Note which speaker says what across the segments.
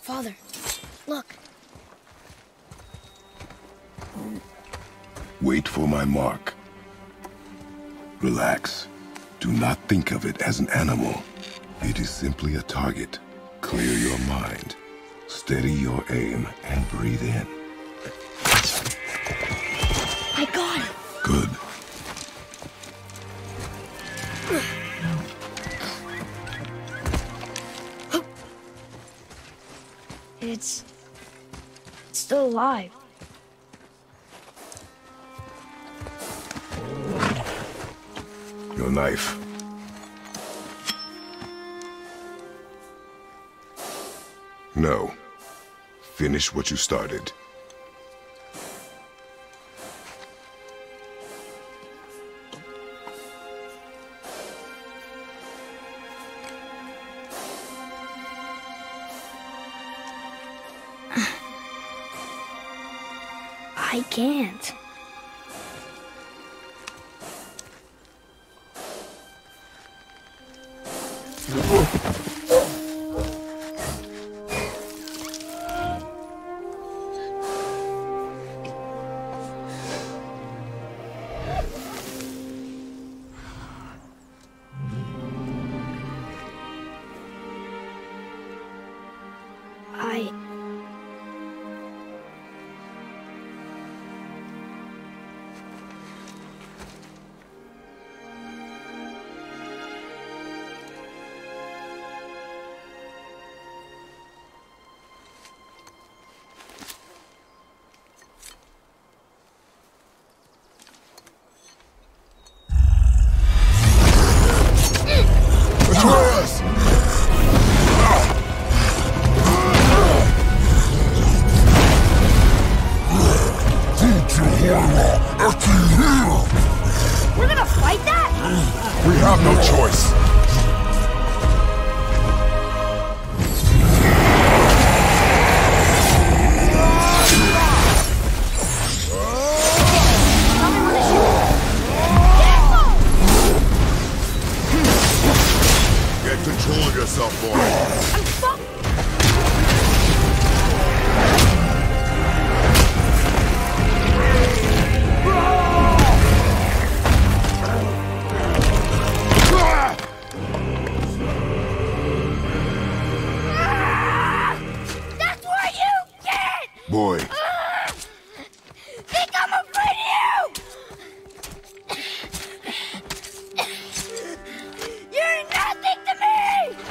Speaker 1: Father, look.
Speaker 2: Wait for my mark. Relax. Do not think of it as an animal. It is simply a target. Clear your mind. Steady your aim and breathe in.
Speaker 1: I got it. It's... it's still alive.
Speaker 2: Your knife. No. Finish what you started.
Speaker 1: I can't. I... We're gonna fight that?
Speaker 2: We have no choice.
Speaker 1: Tell me when to shoot.
Speaker 2: Get control of yourself, boy.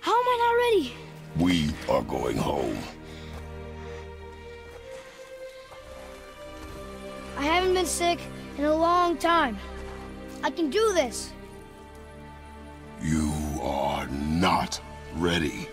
Speaker 1: How am I not ready?
Speaker 2: We are going home.
Speaker 1: I haven't been sick in a long time. I can do this.
Speaker 2: You are not ready.